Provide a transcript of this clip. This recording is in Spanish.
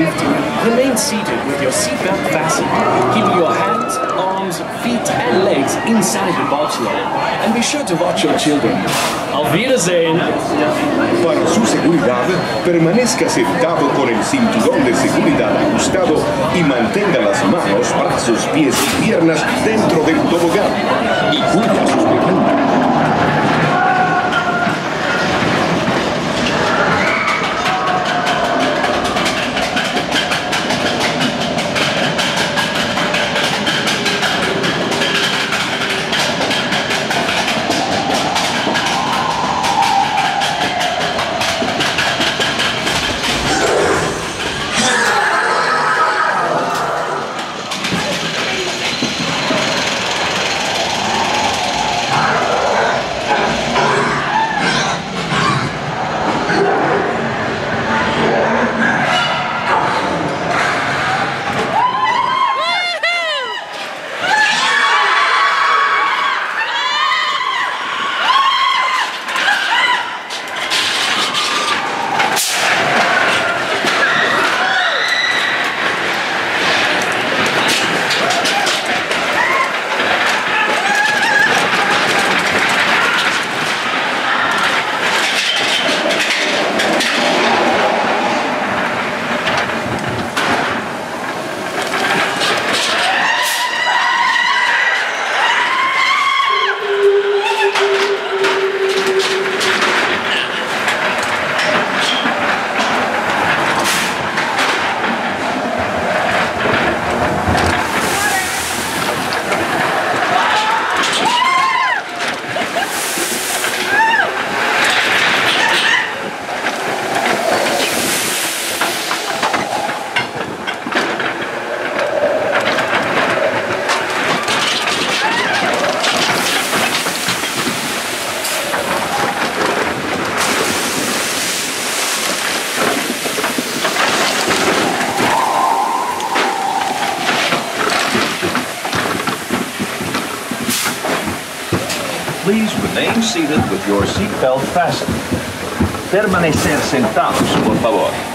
remain seated with your seatbelt fastened, keeping your hands, arms, feet, and legs inside the bobsleigh. And be sure to watch your children. Para su seguridad, permanezca sentado con el cinturón de seguridad ajustado y mantenga las manos, brazos, pies y piernas dentro del tobogán. Y cuida sus pequeños. Please remain seated with your seatbelt fastened. Permanecer sentados, por favor.